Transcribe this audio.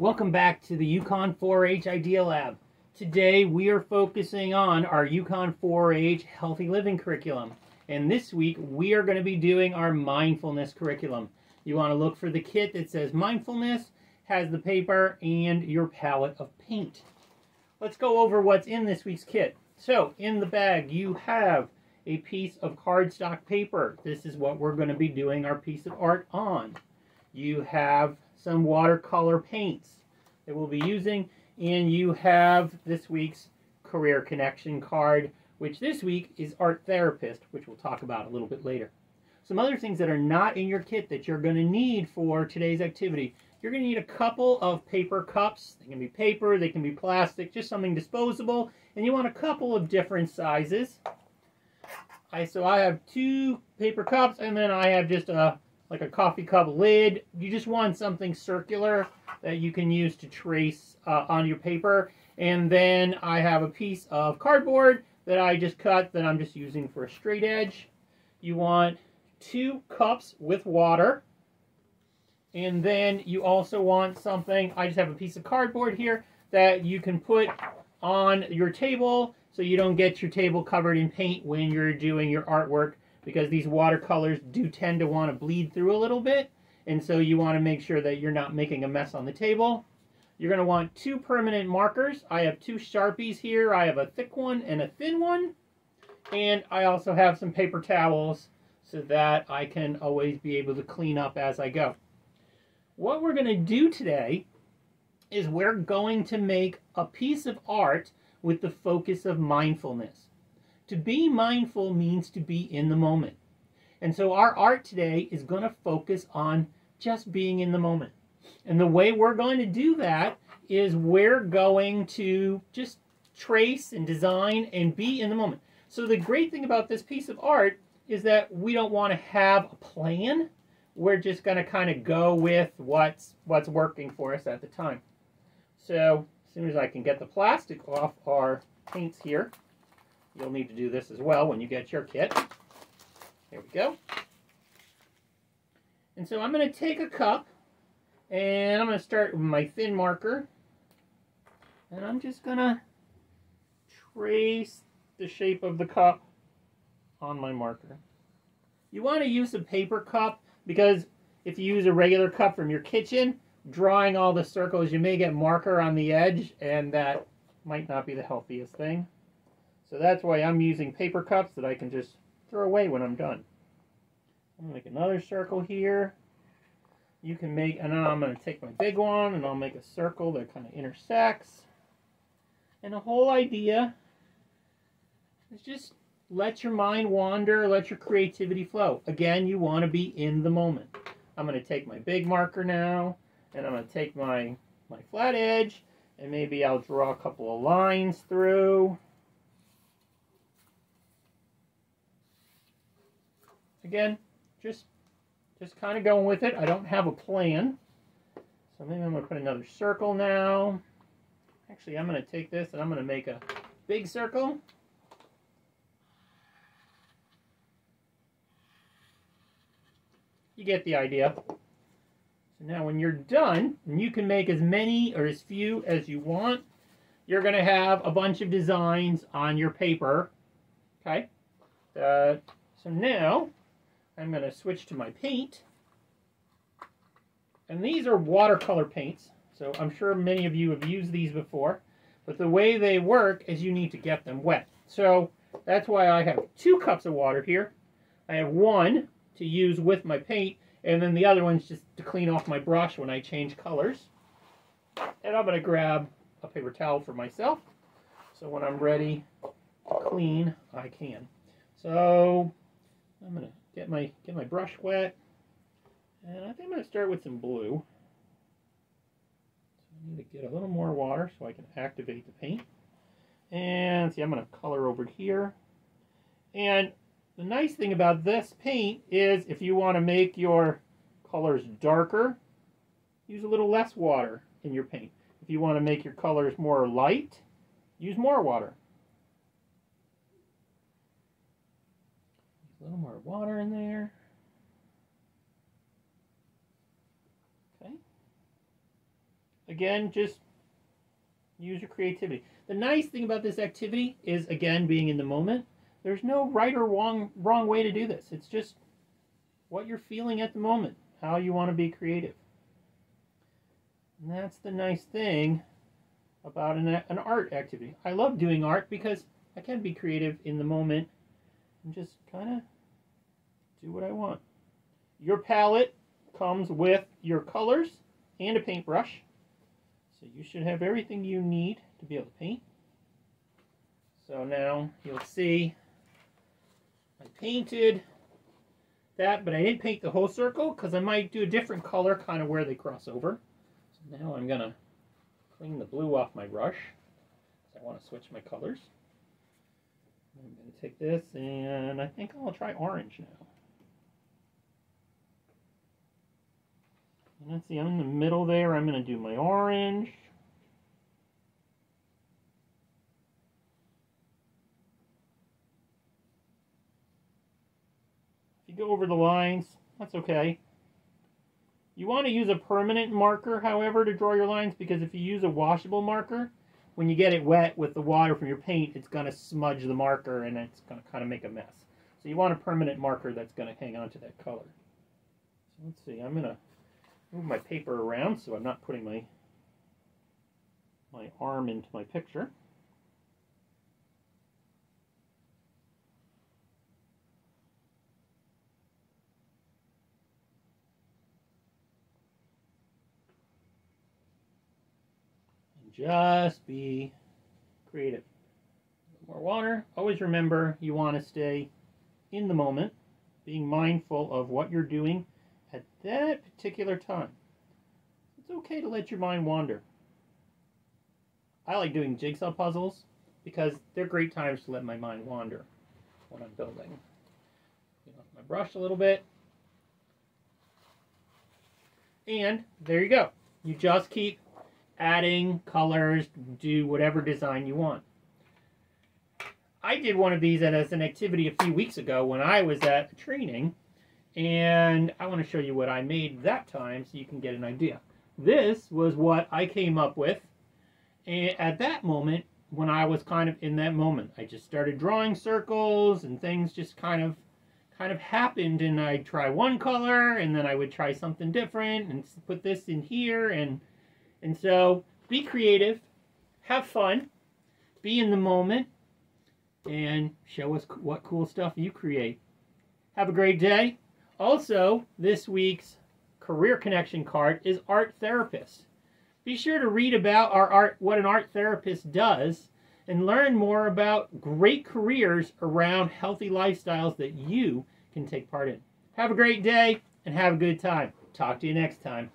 Welcome back to the UConn 4-H Idea Lab. Today we are focusing on our UConn 4-H Healthy Living curriculum. And this week we are going to be doing our mindfulness curriculum. You want to look for the kit that says mindfulness, has the paper, and your palette of paint. Let's go over what's in this week's kit. So, in the bag you have a piece of cardstock paper. This is what we're going to be doing our piece of art on. You have some watercolor paints that we'll be using, and you have this week's Career Connection card, which this week is Art Therapist, which we'll talk about a little bit later. Some other things that are not in your kit that you're going to need for today's activity. You're going to need a couple of paper cups. They can be paper, they can be plastic, just something disposable. And you want a couple of different sizes. I So I have two paper cups, and then I have just a like a coffee cup lid. You just want something circular that you can use to trace uh, on your paper. And then I have a piece of cardboard that I just cut that I'm just using for a straight edge. You want two cups with water. And then you also want something, I just have a piece of cardboard here that you can put on your table so you don't get your table covered in paint when you're doing your artwork because these watercolors do tend to want to bleed through a little bit. And so you want to make sure that you're not making a mess on the table. You're going to want two permanent markers. I have two Sharpies here. I have a thick one and a thin one. And I also have some paper towels so that I can always be able to clean up as I go. What we're going to do today is we're going to make a piece of art with the focus of mindfulness. To be mindful means to be in the moment. And so our art today is going to focus on just being in the moment. And the way we're going to do that is we're going to just trace and design and be in the moment. So the great thing about this piece of art is that we don't want to have a plan. We're just going to kind of go with what's what's working for us at the time. So as soon as I can get the plastic off our paints here, You'll need to do this as well when you get your kit. Here we go. And so I'm going to take a cup and I'm going to start with my thin marker. And I'm just going to trace the shape of the cup on my marker. You want to use a paper cup because if you use a regular cup from your kitchen, drawing all the circles, you may get marker on the edge and that might not be the healthiest thing. So that's why I'm using paper cups that I can just throw away when I'm done. I'm going to make another circle here. You can make, and now I'm going to take my big one and I'll make a circle that kind of intersects. And the whole idea is just let your mind wander, let your creativity flow. Again, you want to be in the moment. I'm going to take my big marker now, and I'm going to take my, my flat edge, and maybe I'll draw a couple of lines through. Again, just just kind of going with it. I don't have a plan. So maybe I'm going to put another circle now. Actually, I'm going to take this and I'm going to make a big circle. You get the idea. So now when you're done, and you can make as many or as few as you want, you're going to have a bunch of designs on your paper. Okay? Uh, so now, I'm going to switch to my paint. And these are watercolor paints. So I'm sure many of you have used these before. But the way they work is you need to get them wet. So that's why I have two cups of water here. I have one to use with my paint. And then the other one's just to clean off my brush when I change colors. And I'm going to grab a paper towel for myself. So when I'm ready to clean, I can. So get my get my brush wet. And I think I'm going to start with some blue. So I need to get a little more water so I can activate the paint. And see, I'm going to color over here. And the nice thing about this paint is if you want to make your colors darker, use a little less water in your paint. If you want to make your colors more light, use more water. A little more water in there. Okay. again, just use your creativity. The nice thing about this activity is, again, being in the moment. There's no right or wrong, wrong way to do this. It's just what you're feeling at the moment, how you want to be creative. And that's the nice thing about an, an art activity. I love doing art because I can be creative in the moment and just kind of do what I want. Your palette comes with your colors and a paintbrush. So you should have everything you need to be able to paint. So now you'll see I painted that, but I didn't paint the whole circle because I might do a different color kind of where they cross over. So now I'm going to clean the blue off my brush. Because I want to switch my colors. I'm going to take this and I think I'll try orange now. And let's see, I'm in the middle there. I'm going to do my orange. If you go over the lines, that's okay. You want to use a permanent marker, however, to draw your lines, because if you use a washable marker, when you get it wet with the water from your paint, it's going to smudge the marker and it's going to kind of make a mess. So you want a permanent marker that's going to hang on to that color. So let's see, I'm going to move my paper around so I'm not putting my my arm into my picture. And just be creative. More water. Always remember you want to stay in the moment, being mindful of what you're doing at that particular time. It's okay to let your mind wander. I like doing jigsaw puzzles because they're great times to let my mind wander when I'm building. Clean off my brush a little bit. And there you go. You just keep adding colors, do whatever design you want. I did one of these as an activity a few weeks ago when I was at a training and I want to show you what I made that time so you can get an idea. This was what I came up with and at that moment when I was kind of in that moment. I just started drawing circles and things just kind of kind of happened and I'd try one color and then I would try something different and put this in here and and so be creative, have fun, be in the moment and show us what cool stuff you create. Have a great day. Also, this week's Career Connection card is Art Therapist. Be sure to read about our art, what an art therapist does, and learn more about great careers around healthy lifestyles that you can take part in. Have a great day and have a good time. Talk to you next time.